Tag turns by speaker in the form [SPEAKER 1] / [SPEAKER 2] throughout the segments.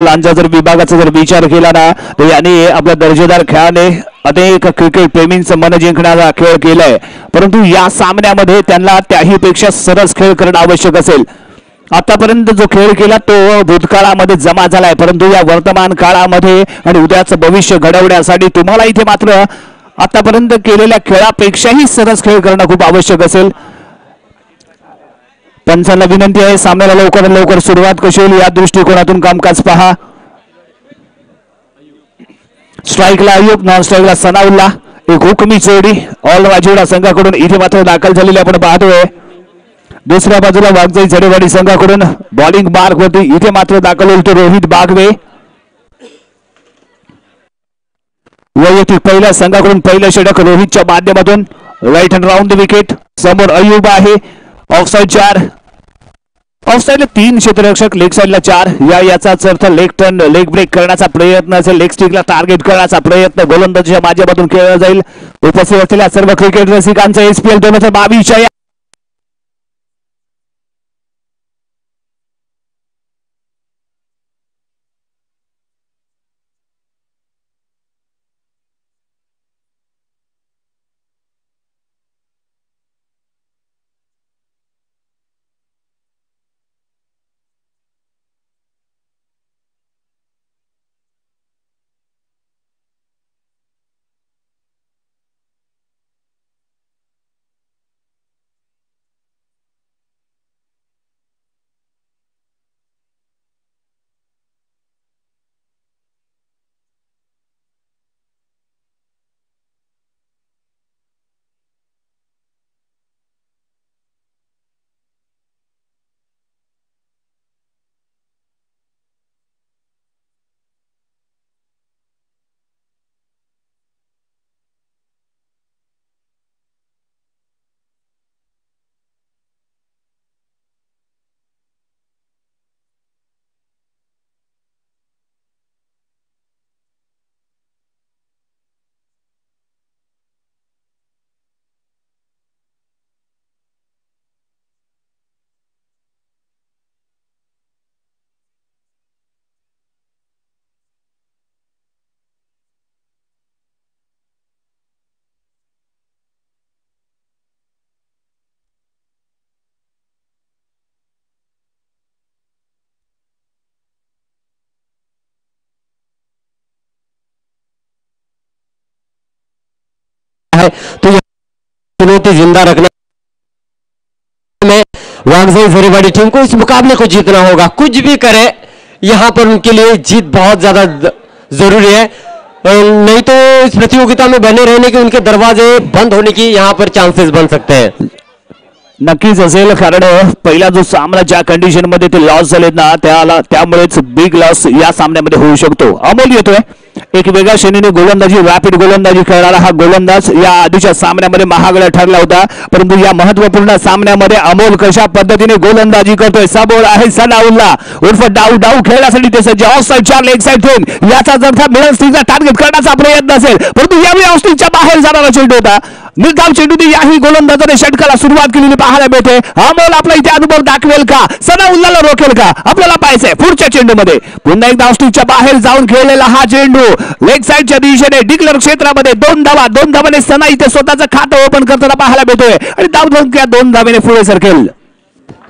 [SPEAKER 1] लांचा जर विभागाचा जर विचार केला ना तर यांनी आपल्या दर्जेदार खेळाने अनेक क्रिकेट प्रेमींचं मन जिंकण्याचा खेळ केलाय. परंतु या सामन्यामध्ये त्यांना त्याही पेक्षा सरस खेळ करणं आवश्यक असेल. आतापर्यंत जो खेळ केला तो भूतकाळामध्ये जमा झालाय. परंतु या वर्तमान काळामध्ये आणि उद्याचं भविष्य घडवण्यासाठी तुम्हाला इथे मात्र आतापर्यंत केलेल्या खेळापेक्षाही सरस खेळ करणं खूप आवश्यक असेल. पंचांना विनंती आहे सामन्याला लवकरात लवकर सुरुवात कशी होईल या दृष्टिकोनातून कामकाज पहा. स्ट्राईकला अयुब नॉन स्ट्राईकला सनाउल्ला एक हुकमी चोरी ऑल वाजिवडा संघाकडून इथे मात्र दाखल झालेली आपण पाहतोय. दुसऱ्या बाजूला वागजाई झडेवाडी संघाकडून बॉलिंग मार्क होती इथे मात्र दाखल होईल तो रोहित बागवे. वैयक्तिक पहिल्या संघाकडून पहिलं षटक रोहितच्या माध्यमातून. Right hand round the wicket समोर अयुब आहे. ऑफसाईड चार. ऑफसाईडला तीन क्षेत्ररक्षक लेग साईडला चार. या याचाच अर्थ लेग टर्न लेग ब्रेक करण्याचा प्रयत्न असेल. लेग स्टिकला टार्गेट करण्याचा प्रयत्न गोलंदाजीच्या माध्यमातून केला जाईल. उपस्थित असलेल्या सर्व क्रिकेट रसिकांचं एसपीएल दोन हजार बावीसच्या
[SPEAKER 2] है तो ये चुनौती ज़िंदा रखने में वागजई जरीवाड़ी टीम को इस मुकाबले को जीतना होगा। कुछ भी करे, यहाँ पर उनके लिए जीत बहुत ज़्यादा ज़रूरी है। नहीं तो इस प्रतियोगिता में बने रहने के उनके दरवाजे बंद होने की यहाँ पर चांसेस बन सकते हैं।
[SPEAKER 1] नक्कीच असेल, कारण पहिला जो सामना ज्या कंडिशन मध्ये ते लॉस झालेत ना, त्याला त्यामुळेच बिग लॉस या सामन्यामध्ये होऊ शकतो. अमोल येतोय. एक वेगळ्या श्रेणीने गोलंदाजी रॅपिड गोलंदाजी खेळणारा हा गोलंदाज या आधीच्या सामन्यामध्ये महागडा ठरला होता. परंतु या महत्त्वपूर्ण सामन्यामध्ये अमोल कशा पद्धतीने गोलंदाजी करतोय? सबोल आहे सनाउल्ला उर्फ डाऊ डाऊ खेळण्यासाठी ते सज्ज. ऑफ चार लेग साईड ठेवून याचा अर्थ मिडल स्टिकला टार्गेट करण्याचा प्रयत्न असेल परंतु यावेळी ऑफ बाहेर जाणारा चेंडू होता. निर्धाव चेंडूने याही गोलंदाजाने षटकाला सुरुवात केलेली पाहायला मिळते. अमोल आपला इथे अनुभव दाखवेल का? सनाउल्लाला रोखेल का? आपल्याला पाहायचंय पुढच्या चेंडूमध्ये. पुन्हा एकदा ऑस्टिकच्या बाहेर जाऊन खेळलेला हा चेंडू. लेग साईडच्या दिशेने डिक्लर क्षेत्रामध्ये दोन धावा, दोन धावाने सना इथे स्वतःचं खातं ओपन करताना पाहायला मिळतोय. आणि धाव संख्या दोन धावेने पुढे सरकेल.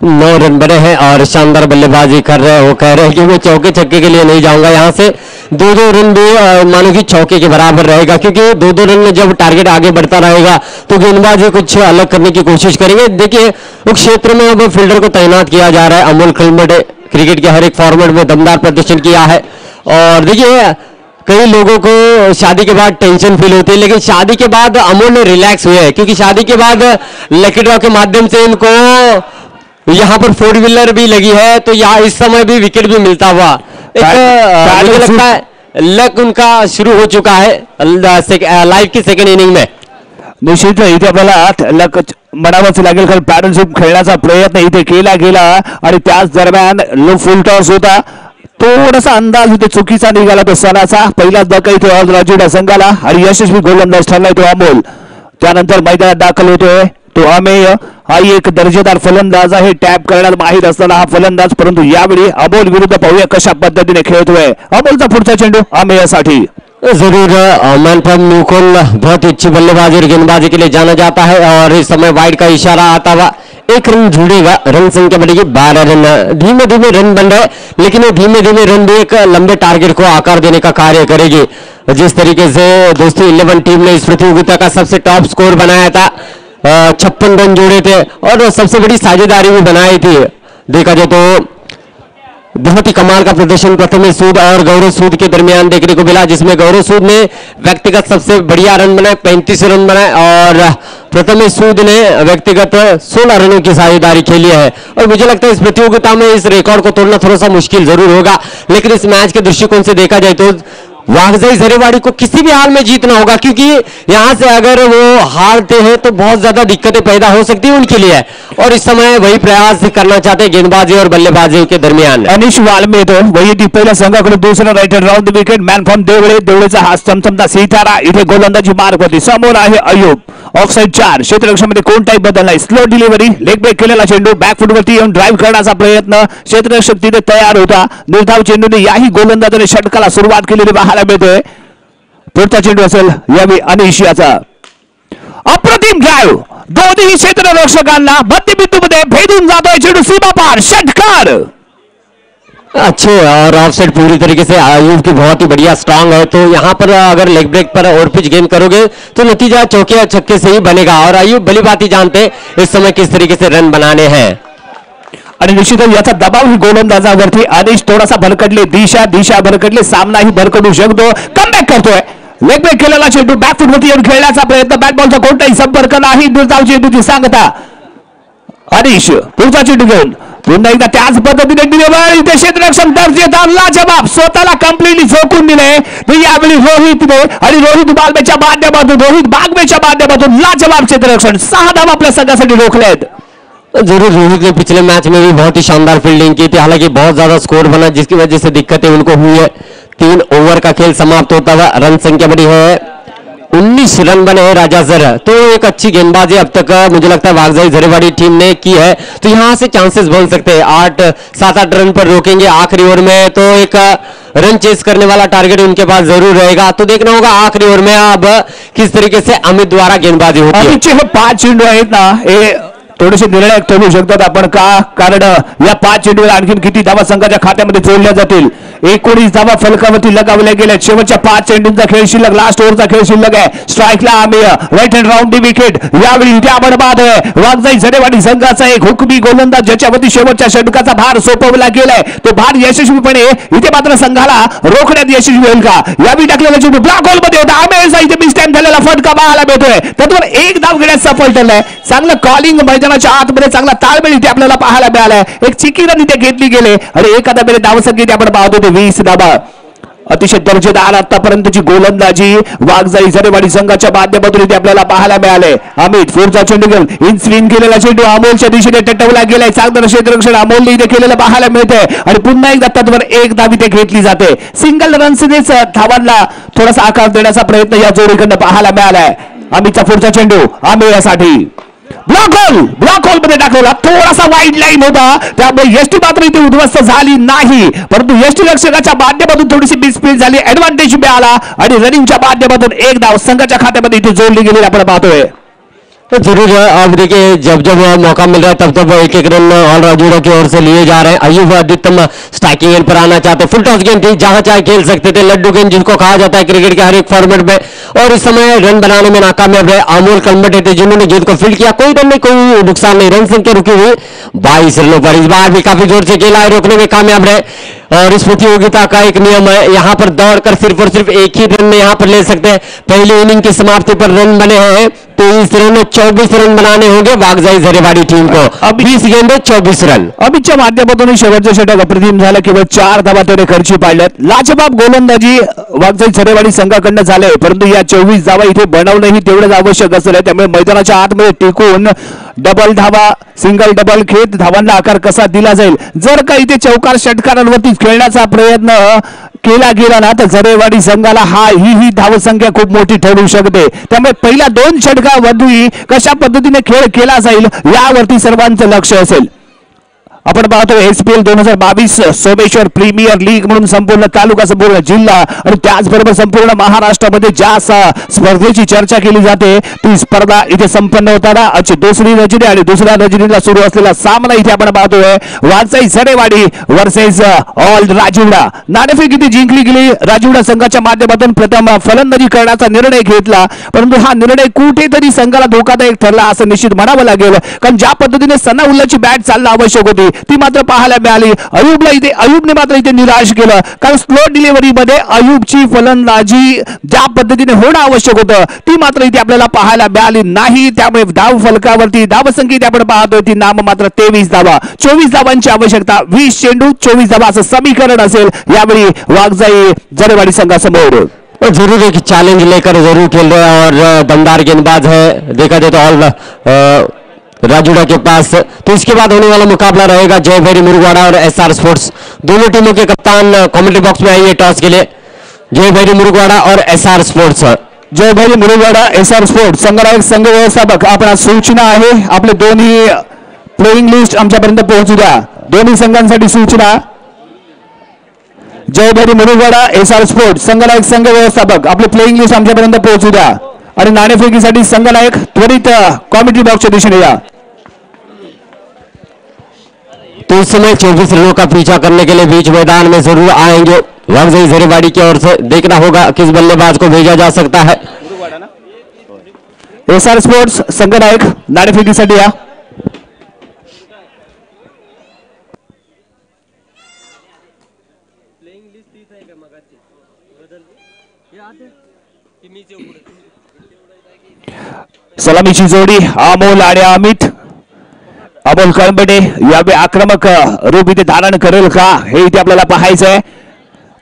[SPEAKER 2] नौ रन बने हैं और शानदार बल्लेबाजी कर रहे हैं वो कह रहे हैं कि मैं चौके छक्के के लिए नहीं जाऊँगा यहाँ से। दो दो रन भी मानो कि चौके के बराबर रहेगा, क्योंकि दो दो रन में जब टारगेट आगे बढ़ता रहेगा तो गेंदबाजी कुछ अलग करने की कोशिश करेंगे। देखिए, उस क्षेत्र में अब फील्डर को तैनात किया जा रहा है, अमोल खिलमट क्रिकेट के हर एक फॉर्मेट में दमदार प्रदर्शन किया है। और देखिए कई लोगों को शादी के बाद टेंशन फील होती है लेकिन शादी के बाद अमोल ने रिलैक्स हुए हैं क्योंकि शादी के बाद लकी ड्रॉ के माध्यम से इनको यहाँ पर फोर व्हीलर भी लगी है तो यहाँ इस समय भी विकेट भी मिलता हुआ। एक मुझे लगता है लक उनका शुरू हो चुका है लाइफ की सेकेंड इनिंग में।
[SPEAKER 1] निश्चित इथे आपल्याला लक म्हणावंच लागेल कारण पॅरलशिप खेळण्याचा प्रयत्न इथे केला गेला आणि त्याच दरम्यान लो फुल टॉस होता। थोडासा अंदाज होते चुकीचा निघाला तो सणाचा. पहिलाच धक्का इथे ऑल संघाला आणि यशस्वी गोलंदाज ठरलाय तो अमोल. त्यानंतर मैदानात दाखल होतोय तो अमेय. हा एक दर्जेदार फलंदाज आहे. टॅप करण्यात माहीत असलेला हा फलंदाज परंतु यावेळी अमोल विरुद्ध पाहूया कशा पद्धतीने खेळतोय. अमोलचा पुढचा चेंडू अमेयसाठी.
[SPEAKER 2] जरूर मैन फ्रॉम बहुत अच्छी बल्लेबाजी और गेंदबाजी के लिए जाना जाता है और इस समय वाइड का इशारा आता हुआ एक रन जुड़ेगा रन संख्या बढ़ेगी, बारह रन। धीमे धीमे रन बन रहे लेकिन धीमे धीमे रन भी एक लंबे टारगेट को आकार देने का कार्य करेगी। जिस तरीके से दोस्तों, इलेवन टीम ने इस प्रतियोगिता का सबसे टॉप स्कोर बनाया था, छप्पन रन जोड़े थे, और सबसे बड़ी साझेदारी भी बनाई थी। देखा जाए तो बहुत ही कमाल का प्रदर्शन प्रथम सूद और गौरव सूद के दरमियान देखने को मिला, जिसमें गौरव सूद ने व्यक्तिगत सबसे बढ़िया रन बनाए, पैंतीस रन बनाए और प्रथम सूद ने व्यक्तिगत 16 रनों की साझेदारी खेली है। और मुझे लगता है इस प्रतियोगिता में इस रिकॉर्ड को तोड़ना थोड़ा सा मुश्किल ज़रूर होगा, लेकिन इस मैच के दृष्टिकोण से देखा जाए तो वागजाई जरेवाड़ी को किसी भी हाल में जीतना होगा, क्योंकि यहाँ से अगर वो हारते हैं तो बहुत ज़्यादा दिक्कतें पैदा हो सकती है उनके लिए। और इस समय वही प्रयास करना चाहते हैं गेंदबाजी और बल्लेबाजी के दरमियान।
[SPEAKER 1] अनिश वालमे तो वही पहिल्या संघाकडे दुसरा writer round wicket, man from Devale देवळेचा हा चमचमता सितारा इथे गोलंदाजी मार्ग होती समोर आहे अयुब ऑफसाईड चार क्षेत्ररक्षणामध्ये कोणताही बदल नाही स्लो डिलिव्हरी लेग ब्रेक केलेला चेंडू बॅक फुटवरती येऊन ड्राईव्ह करण्याचा प्रयत्न क्षेत्ररक्षक तिथे तयार होता। निर्धाव चेंडूने याही गोलंदाजाने षटकाला सुरुवात केलेली सीमा पार, षटकार.
[SPEAKER 2] अच्छे, और ऑफ़ साइड पूरी तरीके से आयुब की बहुत ही बढ़िया स्ट्रांग है। तो यहाँ पर अगर लेग ब्रेक पर और पिच गेम करोगे तो नतीजा चौके छक्के से ही बनेगा। और आयुब भली बात ही जानते इस समय किस तरीके से रन बनाने हैं।
[SPEAKER 1] आणि निश्चितच याचा दबाव ही गोलंदाजावरती. आदेश थोडासा भरकडले दिशा दिशा भरकडले सामनाही भरकडू शकतो. कमबॅक करतोय. लेग ब्रेक केलेला चेंडू बॅक फुटवरती येऊन खेळण्याचा प्रयत्न. बॅट बॉलचा कोणताही संपर्क नाही. दुर्दाव चेंडूची सांगता. हरीश पुढचा चेंडू घेऊन. पुन्हा एकदा त्याच पद्धतीने डिलिव्हर इथे क्षेत्ररक्षण दर्जेदार लाजवाब स्वतःला कम्प्लिटली झोकून दिले. यावेळी रोहितने आणि रोहित बालमेच्या माध्यमातून रोहित बागमेच्या माध्यमातून लाजवाब क्षेत्ररक्षण सहा धाव आपल्या संघासाठी आहेत
[SPEAKER 2] ज़रूर रोहित ने पिछले मैच में भी बहुत ही शानदार फील्डिंग की थी। हालाँकि बहुत ज़्यादा स्कोर बना, जिसकी वजह से दिक्कतें उनको हुई है। तीन ओवर का खेल समाप्त होता हुआ रन संख्या बड़ी है। उन्नीस रन बने हैं राजा जर। तो एक अच्छी गेंदबाजी अब तक, मुझे लगता है वागजाई जरेवाड़ी टीम ने की है। तो यहाँ से चांसेस बन सकते हैं। आठ सात आठ रन पर रोकेंगे आखिरी ओवर में। तो एक रन चेस करने वाला टारगेट उनके पास ज़रूर रहेगा। तो देखना होगा आखिरी ओवर में अब किस तरीके से अमित द्वारा गेंदबाजी होती है।
[SPEAKER 1] अमितचे हे चेंडू आहेत ना थोडेसे निर्णय ठरू शकतात. आपण का? कारण या पाच चेंडूवर आणखीन किती धावा संघाच्या खात्यामध्ये जोडल्या जातील? एकोणीस धावा फलकावरती लगावल्या गेल्या. शेवटच्या पाच चेंडूंचा खेळ शिल्लक लास्ट ओव्हरचा खेळ शिल्लक आहे. स्ट्राईकला आम्ही right hand round the wicket यावेळी इथे आपण पाहतोय वागजाई झडेवाडी संघाचा एक हुकमी गोलंदाज ज्याच्यावरती शेवटच्या षटकाचा भार सोपवला गेलाय. तो भार यशस्वीपणे इथे मात्र संघाला रोखण्यात यशस्वी होईल का? यावेळी टाकलेला चेंडू ब्लॉक होलमध्ये होता आमेरचा इथे मिस्टॅम झालेला फटका पाहायला मिळतोय. त्यातून एक धाव घेण्यास सफल ठरलाय. चांगलं कॉलिंग मैदानाच्या आतमध्ये चांगला ताळमेळ इथे आपल्याला पाहायला मिळालाय. एक चिकी रन इथे घेतली गेले. आणि एखादा बेले धावसंख्या आपण पाहत होतो वीस धाबा अतिशय दर्जेदार आतापर्यंतची गोलंदाजी वाघजाई झरेवाडी संघाच्या माध्यमातून इथे आपल्याला पाहायला मिळाले. अमित फोरचा चेंडू घेऊन इन स्विंग केलेला चेंडू अमोलच्या दिशेने टटवला गेलाय. चांगलं क्षेत्ररक्षण अमोलने इथे केलेलं पाहायला मिळतंय. आणि पुन्हा एकदा तत्वर एक धाव इथे घेतली जाते. सिंगल रन्सनेच धावांना थोडासा आकार देण्याचा प्रयत्न या जोडीकडनं पाहायला मिळालाय. अमितचा पुढचा चेंडू आमेयासाठी ब्लॉक होल ब्लॉक होलमध्ये दाखवला. थोडासा वाईड लाईन होता त्यामुळे एसटी मात्र इथे उद्ध्वस्त झाली नाही. परंतु एसटी रक्षकाच्या माध्यमातून थोडीशी मिसफील झाली. ऍडव्हान्टेज मिळाला. आणि रनिंगच्या माध्यमातून एक धाव संघाच्या खात्यामध्ये इथे जोडली गेलेली आपण पाहतोय.
[SPEAKER 2] तो ज़रूर है अब देखिए, जब जब मौका मिल रहा है, तब तब एक एक रन ऑल राजूड़ा की ओर से लिए जा रहे हैं। अयुब अधिकतम स्ट्राइकिंग एंड पर आना चाहते फुल टॉस गेंद थी, जहाँ चाहे खेल सकते थे, लड्डू गेंद जिनको कहा जाता है क्रिकेट के हर एक फॉर्मेट में। और इस समय रन बनाने में नाकामयाब रहे अमोल कलमटे थे, जिन्होंने गेंद को फ़ील्ड किया। कोई रन नहीं, कोई नुकसान नहीं रन संख्या रुकी हुई। बाईस रनों पर इस बार भी काफ़ी ज़ोर से खेला है, रोकने में कामयाब रहे। और इस प्रतियोगिता का एक नियम है, यहाँ पर दौड़कर सिर्फ़ और सिर्फ़ एक ही रन में यहाँ पर ले सकते हैं। पहली इनिंग की समाप्ति पर रन बने हैं। तेईस रन चौबीस रन बनाने होंगे वागजाई झरेवाड़ी टीम को। अब बीस गेंदे चौबीस रन।
[SPEAKER 1] अमितच्या माध्यमातून शेवटचं षटक अप्रतिम झालं केवळ चार धावा त्याने खर्ची पाडल्यात लाजबाब गोलंदाजी वागजाई झरेवाडी संघाकडनं झाले परंतु या चोवीस धावा इथे बनवणंही तेवढंच आवश्यक असलं त्यामुळे मैदानाच्या आतमध्ये टिकून डबल धावा सिंगल डबल खेत धावांना आकार कसा दिला जाईल? जर का इथे चौकार षटकारांवरती खेळण्याचा प्रयत्न केला गेला ना तर झरेवाडी संघाला हा ही ही धावसंख्या खूप मोठी ठरू शकते. त्यामुळे पहिल्या दोन षटकावरती कशा पद्धतीने खेळ केला जाईल यावरती सर्वांचं लक्ष असेल. आपण पाहतो एस पी एल दोन हजार बावीस सोमेश्वर प्रीमियर लीग म्हणून संपूर्ण तालुका संपूर्ण जिल्हा आणि त्याचबरोबर संपूर्ण महाराष्ट्रामध्ये ज्या स्पर्धेची चर्चा केली जाते ती स्पर्धा इथे संपन्न होताना अशी दुसरी रजनी आणि दुसऱ्या रजनीला सुरू असलेला सामना इथे आपण पाहतोय. वाचाई Sarewadi versus all uh, Rajiwada नाणेफेक इथे जिंकली गेली. राजीवडा संघाच्या माध्यमातून प्रथम फलंदाजी करण्याचा निर्णय घेतला. परंतु हा निर्णय कुठेतरी संघाला धोकादायक ठरला असं निश्चित म्हणावं लागेल. कारण ज्या पद्धतीने सना उल्लाची बॅट चालणं आवश्यक होती ती मात्र पाहायला मिळाली. अयुबला इथे अयुबने मात्र इथे निराश केलं. कारण स्लो डिलिव्हरीमध्ये अयुबची फलंदाजी ज्या पद्धतीने होणं आवश्यक होतं ती मात्र इथे आपल्याला पाहायला मिळाली नाही. त्यामुळे धाव फलकावरती धावसंख्या इथे आपण पाहतोय ती नाम मात्र तेवीस धावा. चोवीस धावांची आवश्यकता वीस चेंडू चोवीस धावा असं समीकरण असेल. यावेळी वाघजाई जरेवाडी संघासमोर.
[SPEAKER 2] और जरूर एक चैलेंज लेकर जरूर खेल रहे हैं और दमदार गेंदबाज है. देखा जाए तो ऑल राजूड़ा के पास। तो इसके बाद होने वाला मुकाबला रहेगा जय भैरी मुरुगवाड़ा और एसआर स्पोर्ट्स। दोनों टीमों के कप्तान कमेंट्री बॉक्स में आइए टॉस के लिए। जय भैरी मुरुगवाड़ा और SR sports.
[SPEAKER 1] Jaibhai Murugwada S R sport संघनायक संघ व्यवस्थापक आपण सूचना आहे। आपले दोन्ही प्लेइंग लिस्ट आमच्यापर्यंत पोहोचू द्या. दोन्ही संघांसाठी सूचना. Jaibhai Murugwada S R sport संघनायक संघ व्यवस्थापक आपले प्लेइंग लिस्ट आमच्यापर्यंत पोहोचू द्या. आणि नाणेफेकीसाठी संघनायक त्वरित कॉमेंट्री बॉक्सच्या दिशेने या.
[SPEAKER 2] तो इस समय चौबीस रनों का पीछा करने के लिए बीच मैदान में ज़रूर आएँगे। वक्जई जरीबाड़ी की ओर से देखना होगा किस बल्लेबाज को भेजा जा सकता है।
[SPEAKER 1] एसआर एस आर स्पोर्ट्स संघनायक नाणेफेकीसाठी या. सलामीची जोडी अमोल आणि अमित. अमोल कळंबडे यावेळी आक्रमक रूप इथे धारण करेल का? हे इथे आपल्याला पाहायचं आहे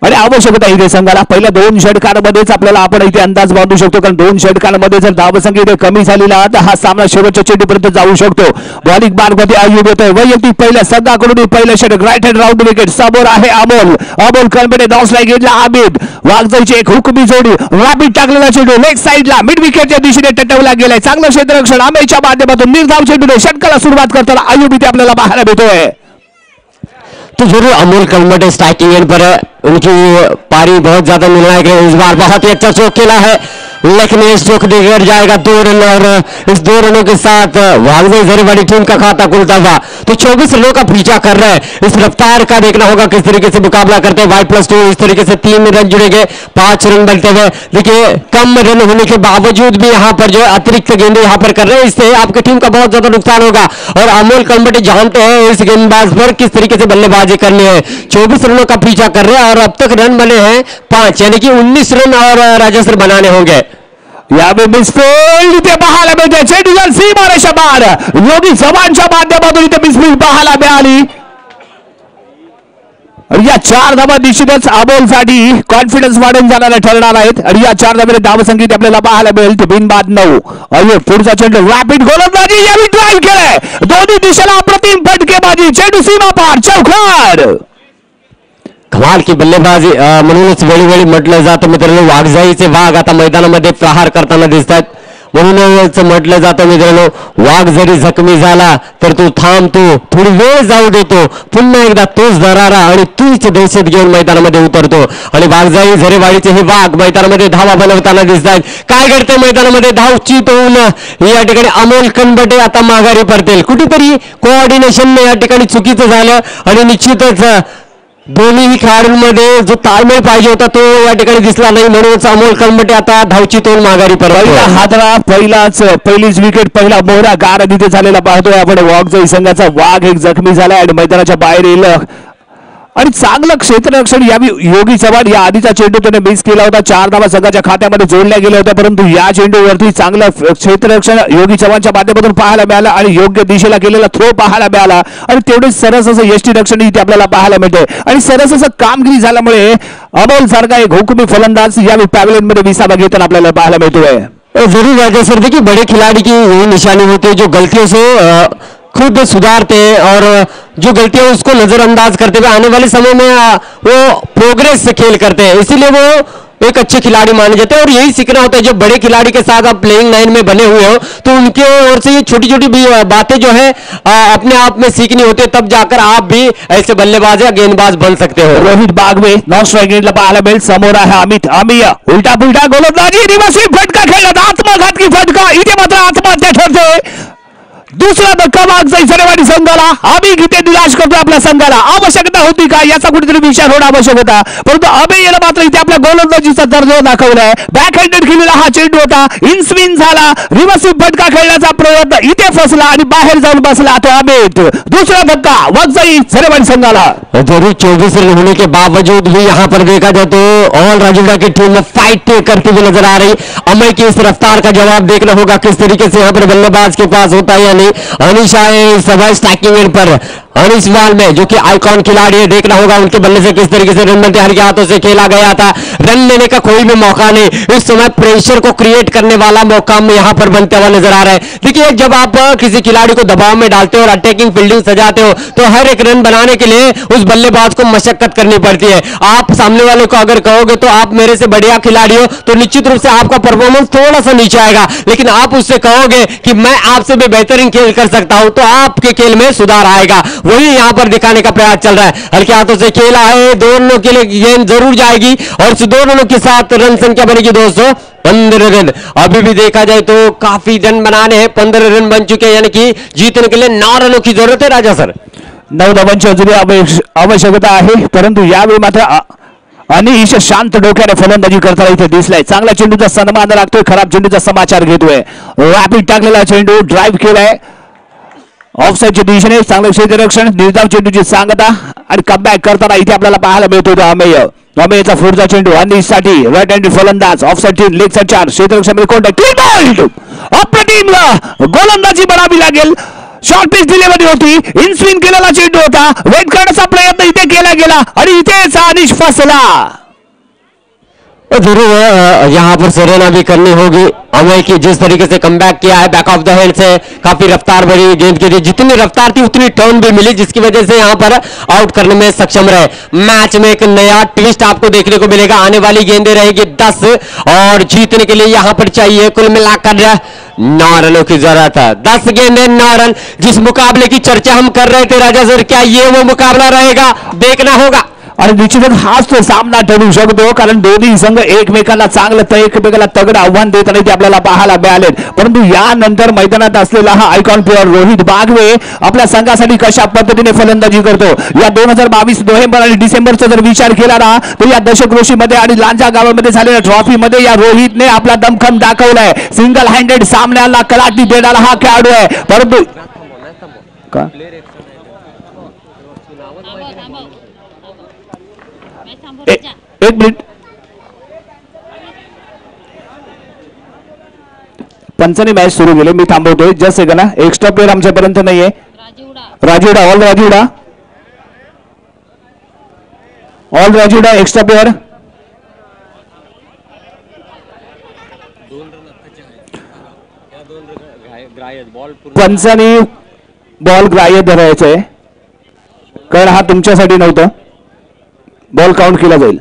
[SPEAKER 1] आणि आवश्यकता इथे संघाला. पहिल्या दोन षटकांमध्येच आपल्याला आपण इथे अंदाज बांधू शकतो. कारण दोन षटकांमध्ये जर धावसंख्या इथे कमी झालेला तर हा सामना शेवटच्या चेंडूपर्यंत जाऊ शकतो. बॉलिंग मार्गमध्ये आयुब होतोय वैयक्तिक पहिल्या संघाकडून पहिलं षटक. राईट हँड राऊंड विकेट समोर आहे अमोल. अमोल कळंबटे डॉस लाईक घेतला. आबिद वाघजाईची एक हुकमी जोडी. रॅपिड टाकलेला चेंडू. लेग साईडला मिड विकेटच्या दिशेने टटवला गेलाय. चांगलं क्षेत्ररक्षण. आमेच्या माध्यमातून निर्धाव चेंडूने षटकाला सुरुवात करताना आयुब इथे आपल्याला पाहायला भेटतोय.
[SPEAKER 2] तो ज़रूर अमोल कलमट स्ट्राइकिंग एंड पर उनकी पारी बहुत ज़्यादा निर्णायक है। इस बार बहुत ही अच्छा चौक खेला है। लेकिन इस चौक देकर जाएगा दो रन और इस दो रनों के साथ वागवे जरीवाड़ी टीम का खाता खुलता हुआ तो 24 रनों का पीछा कर रहे हैं। इस रफ्तार का देखना होगा किस तरीके से मुकाबला करते हैं। वाई प्लस टू इस तरीके से तीन रन जुड़ेंगे। पाँच रन बनते हुए। देखिए, कम रन होने के बावजूद भी यहाँ पर जो अतिरिक्त गेंदे यहाँ पर कर रहे हैं। इससे आपकी टीम का बहुत ज़्यादा नुकसान होगा। और अमोल कलमटे जानते हैं इस गेंदबाज पर किस तरीके से बल्लेबाजी करनी है। चौबीस रनों का पीछा कर रहे हैं और अब तक रन बने हैं पाँच। यानी कि उन्नीस रन और राजस्व बनाने होंगे।
[SPEAKER 1] यावेळी मिसफिल्ड इथे पाहायला मिळते चेंडूला सीमारेषा बार योगी चव्हाणच्या माध्यमातून इथे मिसफिल्ड पाहायला मिळाली. या चार धावा निश्चितच अबोलसाठी कॉन्फिडन्स वाढून जाणाऱ्या ठरणार आहेत. आणि या चार धाब्याने धावसंख्येत आपल्याला पाहायला मिळेल. ते बिनबाद नऊ. अरे पुढचा चेंडू. रॅपिड गोलंदाजी. यावेळी ड्राईव्ह केलाय. दोन्ही दिशेला अप्रतिम फटकेबाजी. चेंडू सीमा पार. चौकार
[SPEAKER 2] कमाल की बल्लेबाजी म्हणूनच वेळोवेळी म्हटलं जातं मित्रांनो वाघजाईचे वाघ आता मैदानामध्ये प्रहार करताना दिसत आहेत म्हणूनच म्हटलं जातं मित्रांनो वाघ जरी जखमी झाला तर तू थांबतो थोडी वेळ जाऊ देतो. पुन्हा एकदा तोच दरारा आणि तूच दहशत घेऊन मैदानामध्ये उतरतो. आणि वाघजाई झरेवाडीचे हे वाघ मैदानामध्ये धावा बनवताना दिसत आहेत काय घडते मैदानामध्ये? धावचित होऊन या ठिकाणी अमोल कनबटे आता माघारी पडतील. कुठेतरी कोऑर्डिनेशन या ठिकाणी चुकीचं झालं आणि निश्चितच दोन्ही खेळाडूंमध्ये जो ताळमेळ पाहिजे होता तो या ठिकाणी दिसला नाही. म्हणूनच अमोल कलमटे आता धावची तोल माघारी
[SPEAKER 1] पहिला हादरा पहिलाच पहिलीच विकेट पहिला मोहरा गार तिथे झालेला पाहतोय आपण. वाघजाई संघाचा वाघ एक जखमी झाला आणि मैदानाच्या बाहेर येईल. आणि चांगलं क्षेत्ररक्षण यावी योगी चव्हाण या आधीचा चेंडू त्याने मिस केला होता. चार धावा संघाच्या खात्यामध्ये जोडल्या गेल्या होत्या परंतु या चेंडूवरती चांगलं क्षेत्ररक्षण योगी चव्हाणच्या माध्यमातून पाहायला मिळालं आणि योग्य दिशेला केलेला थ्रो पाहायला मिळाला. आणि तेवढेच सरस असं यष्टी रक्षण इथे आपल्याला पाहायला मिळते. आणि सरस असं कामगिरी झाल्यामुळे अमोल सारखा एक हुकुमी फलंदाज यावेळी पॅव्हलियनमध्ये विसावा घेताना आपल्याला पाहायला मिळतोय.
[SPEAKER 2] जरूर राजा सर देखिए बड़े खिलाड़ी की यही निशानी होती है जो गलतियों से खुद सुधारते और जो गलतियाँ उसको नजरअंदाज करते हुए आने वाले समय में वो प्रोग्रेस से खेल करते हैं। इसीलिए वो एक अच्छे खिलाड़ी माने जाते हैं। और यही सीखना होता है जब बड़े खिलाड़ी के साथ आप प्लेइंग लाइन में बने हुए हो तो उनके ओर से ये छोटी छोटी बातें जो है आ, अपने आप में सीखनी होती है तब जाकर आप भी ऐसे बल्लेबाज या गेंदबाज बन सकते हो।
[SPEAKER 1] रोहित स्ट्रायकिंगला पाहायला मिळेल समोर आहे अमित। अमिया उलटा पुलटा गोलंदाजी फटका खेळला आत्मघातकी फटका इथे मात्र आत्महत्या दुसरा धक्का मागचा सरेवाडी संघाला आम्ही इथे निराश करतो आपल्या संघाला आवश्यकता होती का याचा कुठेतरी विचार होणं आवश्यक होता। परंतु अभय याला मात्र इथे आपल्या गोलंदाजीचा दर्जा दाखवलाय बॅक हँडेड केलेला हा चेंडू होता। इन स्विन झाला रिवर्सिंग फटका खेळण्याचा प्रयत्न इथे फसला आणि बाहेर जाऊन बसला तो अमित दुसरा धक्का वागजाई सरेवाडी संघाला
[SPEAKER 2] ज़रूर, चौबीस रन होने के बावजूद भी यहाँ पर देखा जाए तो ऑल राजुड़ा की टीम फाइट करती हुई नज़र आ रही। अमय की इस रफ्तार का जवाब देखना होगा, किस तरीके से यहाँ पर बल्लेबाज के पास होता है या नहीं। अनिश आए इस स्टैकिंग एंड पर। अनिश वाल में, जो कि आइकॉन खिलाड़ी है, देखना होगा उनके बल्ले से किस तरीके से रन बनते हर के हाथों से खेला गया था। रन लेने का कोई भी मौका नहीं। इस समय प्रेशर को क्रिएट करने वाला मौका यहाँ पर बनते हुआ नज़र आ रहा है। देखिए, जब आप किसी खिलाड़ी को दबाव में डालते हो और अटैकिंग फील्डिंग सजाते हो तो हर एक रन बनाने के लिए उस बल्लेबाज को मशक्कत करनी पड़ती है। आप सामने वाले को अगर कहोगे तो आप मेरे से बढ़िया खिलाड़ी हो तो निश्चित रूप से आपका परफॉर्मेंस थोड़ा सा नीचे आएगा। लेकिन आप उससे कहोगे कि मैं आपसे भी बेहतरीन खेल कर सकता हूँ तो आपके खेल में सुधार आएगा। वही यहाँ पर दिखाने का प्रयास चल रहा है। हल्के हाथों से खेला है, दोनों के लिए गेंद ज़रूर जाएगी और इस दो रनों के साथ रन संख्या बनेगी दोस्तों, पंद्रह रन। अभी भी देखा जाए तो काफ़ी रन बनाने हैं, पंद्रह रन बन चुके हैं, यानी कि जीतने के लिए नौ रनों की ज़रूरत है, राजा सर।
[SPEAKER 1] नऊ धावांची अजूनही आवश्य- आवश्यकता आहे परंतु यावेळी मात्र आणि अनिश शांत डोक्याने फलंदाजी करताना इथे दिसलाय. चांगल्या चेंडूचा सन्मान लागतोय खराब चेंडूचा समाचार घेतोय. रॅपिड टाकलेला चेंडू ड्राईव्ह केलाय. ऑफसाईडच्या दिशेने चांगलं क्षेत्ररक्षण निर्धाव चेंडूची सांगता आणि कमबॅक करताना इथे आपल्याला पाहायला मिळतो अमेय. अमेयचा पुढचा चेंडू अनिशसाठी राईट हँड फलंदाज ऑफसाईड तीन लेग साईड चार क्षेत्ररक्षण कोणता गोलंदाजी बनावी लागेल. शॉर्ट पिच डिलिव्हरी होती. इन स्विंग केलेला चेंडू होता. वेट करण्याचा प्रयत्न इथे केला गेला. आणि इथे अनिश फसला
[SPEAKER 2] ज़रूर अ, यहाँ पर सरेना भी करनी होगी। अमय की जिस तरीके से कमबैक किया है बैक ऑफ़ द हैंड से काफ़ी रफ्तार बढ़ी गेंद के लिए जितनी रफ्तार थी उतनी टर्न भी मिली जिसकी वजह से यहाँ पर आउट करने में सक्षम रहे। मैच में एक नया ट्विस्ट आपको देखने को मिलेगा। आने वाली गेंदे रहेगी दस और जीतने के लिए यहाँ पर चाहिए कुल मिलाकर नौ रनों की ज़रूरत है दस गेंदे नौ रन। जिस मुकाबले की चर्चा हम कर रहे थे राजा सर क्या ये वो मुकाबला रहेगा? देखना होगा।
[SPEAKER 1] आणि निश्चितच हाच तो सामना ठरू शकतो कारण दोन्ही संघ एकमेकांना चांगलं एकमेकाला तगड आव्हान देत देताना ते आपल्याला पाहायला मिळाले परंतु यानंतर मैदानात असलेला हा आयकॉन प्लेअर रोहित बागवे आपल्या संघासाठी कशा पद्धतीने फलंदाजी करतो? या दोन हजार बावीस नोव्हेंबर आणि डिसेंबरचा जर विचार केला ना तर या दशक आणि लांजा गावामध्ये झालेल्या ट्रॉफीमध्ये या रोहितने आपला दमखम दाखवलाय. सिंगल हँडेड सामन्याला कलाटी देणारा हा खेळाडू आहे. परंतु का ए- एक मिनिट. पंचाने मॅच सुरू केली मी थांबवतोय. जस्ट एक ना एक्स्ट्रा प्लेअर आमच्यापर्यंत नाहीये. Rajuda all Rajuda all Rajuda extra player Panchane ball ग्राह्य धरायचंय. कारण हा तुमच्यासाठी नव्हता. बॉल काउंट केला जाईल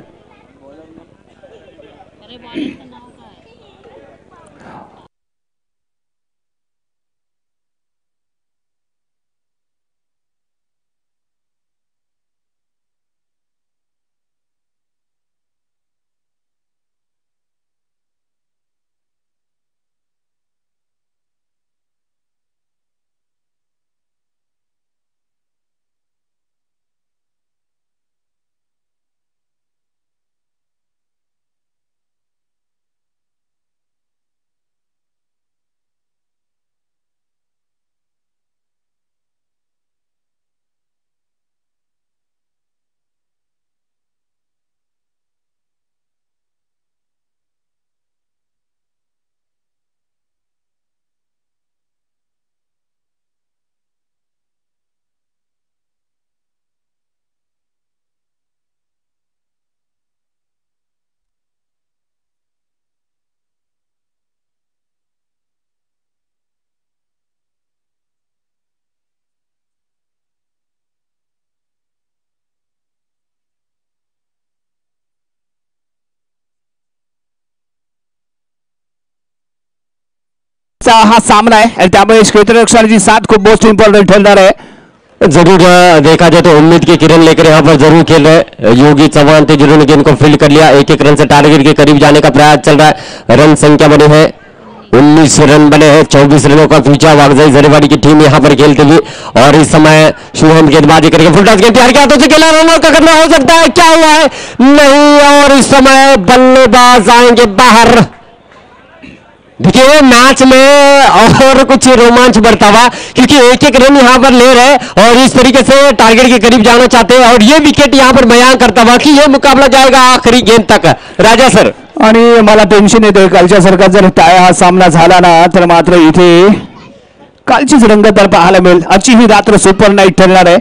[SPEAKER 1] हा सामना आहे त्यामुळे क्षेत्ररक्षणाची साथ खूप मोस्ट इम्पॉर्टंट ठरणार आहे.
[SPEAKER 2] ज़रूर देखा जाए तो उम्मीद की किरण लेकर यहाँ पर ज़रूर खेल रहे योगी चौहान थे जिन्होंने गेंद को फ़ील्ड कर लिया। एक एक रन से टारगेट के करीब जाने का प्रयास चल रहा है। रन संख्या बने हैं। उन्नीस रन बने हैं। चौबीस रनों का पीछा वागजाई जरेवाड़ी की टीम यहाँ पर खेलते हुए और इस समय शुभम गेंदबाजी करके फुल टॉस गेंद तैयार किया। से खेला रनों का करना हो सकता है। क्या हुआ है? नहीं, और इस समय बल्लेबाज आएँगे बाहर। देखिए मैच में और कुछ रोमांच बढ़ता हुआ क्योंकि एक एक रन यहाँ पर ले रहे और इस तरीके से टारगेट के करीब जाना चाहते हैं और ये विकेट यहाँ पर बयान करता हुआ कि ये मुकाबला जाएगा आखिरी गेंद तक। राजा सर।
[SPEAKER 1] आणि मला टेन्शन येते कालच्या सारखा जर टाळ्या हा सामना झाला ना, तर मात्र कालचीच रंगत तर पाहायला मिळेल. ही रात्र सुपर नाईट ठरणार आहे.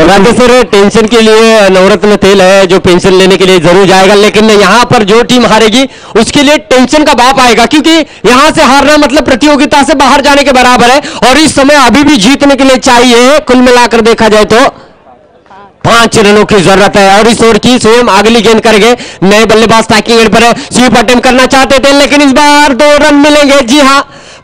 [SPEAKER 2] राजा सर टेंशन के लिए, नवरत्न तेल है, जो पेंशन लेने के लिए ज़रूर जाएगा, लेकिन यहाँ पर जो टीम हारेगी, उसके लिए टेंशन का बाप आएगा, क्योंकि यहाँ से हारना मतलब प्रतियोगिता से बाहर जाने के बराबर है, और इस समय अभी भी जीतने के लिए चाहिए, कुल मिलाकर देखा जाए तो। पाँच रनों की ज़रूरत है, और इस ओवर की स्वयं अगली गेंद करेंगे। नए बल्लेबाज टैकिंग एंड पर स्वीप अटेम्प करना चाहते थे, लेकिन इस बार दो रन मिलेंगे। जी हाँ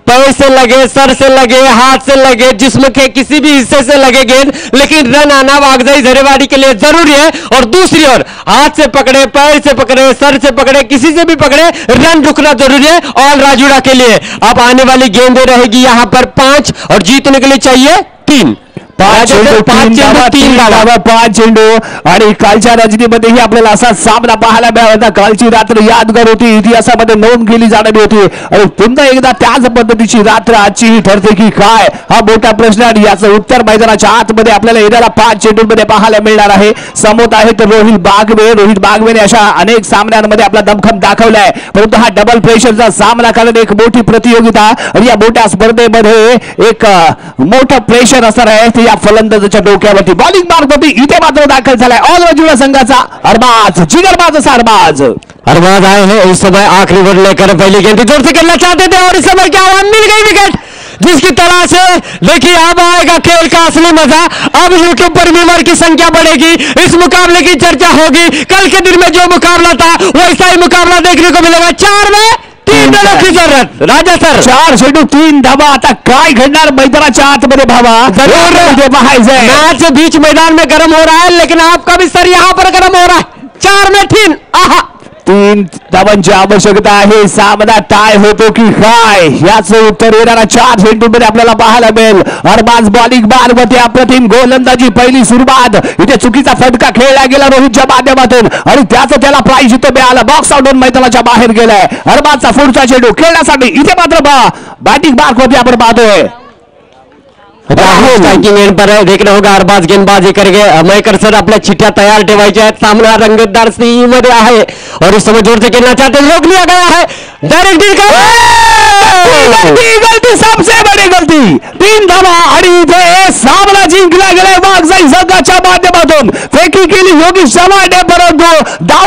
[SPEAKER 2] पैर से लगे, सर से लगे, हाथ से लगे, जिसम के किसी भी हिस्से से लगे गेंद, लेकिन रन आना वागजाई जरेवाड़ी के लिए ज़रूरी है। और दूसरी ओर, हाथ से पकड़े, पैर से पकड़े, सर से पकड़े, किसी से भी पकड़े, रन रुकना ज़रूरी है और राजुड़ा के लिए। अब आने वाली गेंदें रहेगी यहाँ पर पाँच, और जीतने के लिए चाहिए तीन।
[SPEAKER 1] पाच चेंडू तीन
[SPEAKER 2] चेंडू
[SPEAKER 1] धावा,
[SPEAKER 2] तीन धावा
[SPEAKER 1] पाच चेंडू आणि कालच्या रजनीमध्येही आपल्याला असा सामना पाहायला मिळाला. होता कालची रात्र यादगार होती. इतिहासामध्ये नोंद केली जाणारी होती. आणि पुन्हा एकदा त्याच पद्धतीची रात्र आजची ही ठरते की काय? हा मोठा प्रश्न आणि याचं उत्तर मैदानाच्या आतमध्ये आपल्याला येणारा पाच चेंडूंमध्ये पाहायला मिळणार आहे. समोर आहे तर रोहित बागवे. रोहित बागवेने अशा अनेक सामन्यांमध्ये आपला दमखम दाखवलाय. परंतु हा डबल प्रेशरचा सामना कारण एक मोठी प्रतियोगिता. आणि या मोठ्या स्पर्धेमध्ये एक मोठं प्रेशर असणार आहे. या फलंदाजाच्या डोक्यावरती बॉलिंग मार्गवरती इथे मात्र दाखल झालाय. ऑल राजूला संघाचा अरबाज जिगरबाज अरबाज
[SPEAKER 2] अरबाज आए हैं. इस समय आखिरी ओवर लेकर पहली गेंद. ज़ोर से खेलना चाहते थे और इस समय क्या हुआ? मिल गई विकेट जिसकी तरह से देखिए, अब आएगा खेल का असली मज़ा. अब यूट्यूब पर व्यूवर की संख्या बढ़ेगी. इस मुकाबले की चर्चा होगी. कल के दिन में जो मुकाबला था, वैसा ही मुकाबला देखने को मिलेगा. चार में तीन की ज़रूरत। राजा सर।
[SPEAKER 1] चार चेंडू तीन धावा आता काय घडणार? मैदानाच्या आतमध्ये भावा। पाहायचंय
[SPEAKER 2] मैच बीच मैदान में गर्म हो रहा है लेकिन आपका भी सर यहाँ पर गर्म हो रहा है। चार में तीन आहा।
[SPEAKER 1] तीन धावांची आवश्यकता आहे. सामना टाय होतो की काय? याच उत्तर येणारा चारमध्ये आपल्याला पाहायला मिळेल. अरबाज बॉलिंग बारवती अप्रतिम गोलंदाजी पहिली सुरुवात. इथे चुकीचा फटका खेळला गेला रोहितच्या माध्यमातून. आणि त्याचं त्याला प्राईज इथं मिळालं. बॉक्स आउटून मैदानाच्या बाहेर गेलाय. हरबाजचा पुढचा चेंडू खेळण्यासाठी इथे मात्र बॅटिंग बारवती आपण पाहतोय.
[SPEAKER 2] स्ट्रायकिंग एंड पर आहे देखणं होगा अरबाज गेंदबाजी करके मयकर सर आपल्या चिठ्ठ्या तयार ठेवायच्या आहेत सामना रंगतदार मध्ये आहे और इस समय ज़ोर से खेलना चाहते हैं, रोक लिया गया है। डायरेक्ट डील
[SPEAKER 1] गलती गलती सबसे बड़ी गलती। तीन धावा आणि इथे सामना जिंकला गेलाय वाघजाई संघाच्या माध्यमातून फेकी केली योगी शवाडे परंतु डाव